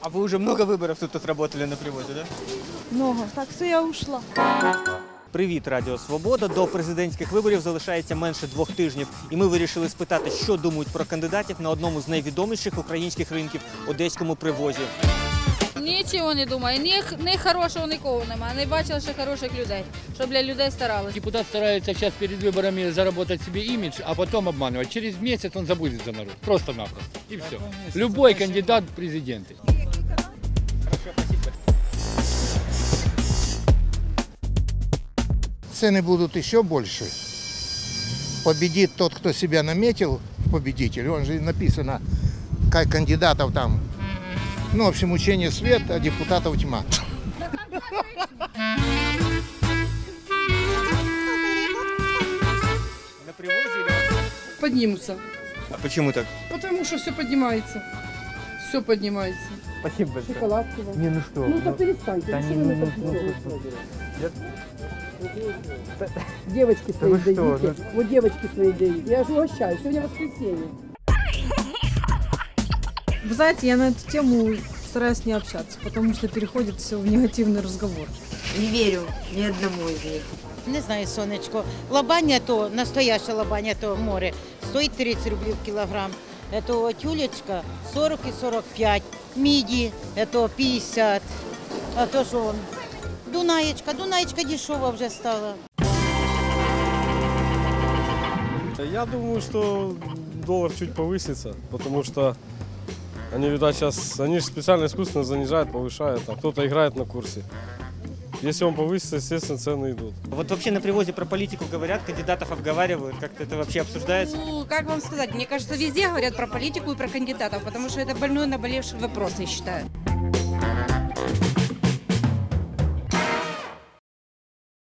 А вы уже много выборов тут отработали на привозе, да? Много. Так, все, я ушла. Привіт, Радіо Свобода. До президентських виборів залишається менше двох тижнів, і ми вирішили спитати, що думають про кандидатів на одному з найвідоміших українських ринків одеському привозі. Нічого не думаю. Ні, ні хорошого нікого немає. Не бачила ще хороших людей, щоб для людей старалися. Депутат старается сейчас перед выборами заработать себе имидж, а потом обманывать. Через месяц он забудет за народ. Просто-напросто. И все. Любой кандидат в президенты. Цены будут еще больше. Победит тот, кто себя наметил в победитель. Он же написано, как кандидатов там. Ну, в общем, учение свет, а депутатов тьма. На. Поднимутся. А почему так? Потому что все поднимается. Все поднимается. Спасибо большое. Шоколадки вам. Не, ну что? Ну так перестаньте. да ну, не, что вы ну, так ну, делаете? ну, Девочки свои вы что, даете. Вот девочки свои даете. Я же угощаю. Сегодня воскресенье. Вы знаете, я на эту тему стараюсь не общаться, потому что переходит все в негативный разговор. Не верю ни одному из них. Не знаю, сонечко. Лабання то, настояще лабання то море, стоїть 30 рублів кілограм. Это тюлечка 40 і 45. Міді, это 50. А то що он? Дунаєчка, Дунаєчка дешева вже стала. Я думаю, что доллар чуть повысится, потому что они, видать, сейчас, они же специально искусственно занижают, повышают, а кто-то играет на курсе. Если он повысится, естественно, цены идут. Вот вообще на привозе про политику говорят, кандидатов обговаривают, как-то это вообще обсуждается? Ну, как вам сказать, мне кажется, везде говорят про политику и про кандидатов, потому что это больной наболевший вопрос, я считаю.